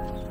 喂。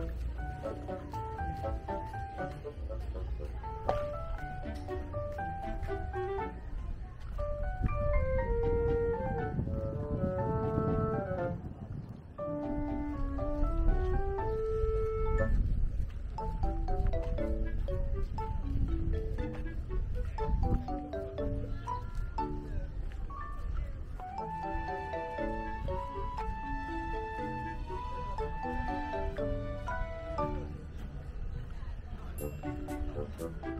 going. Africa.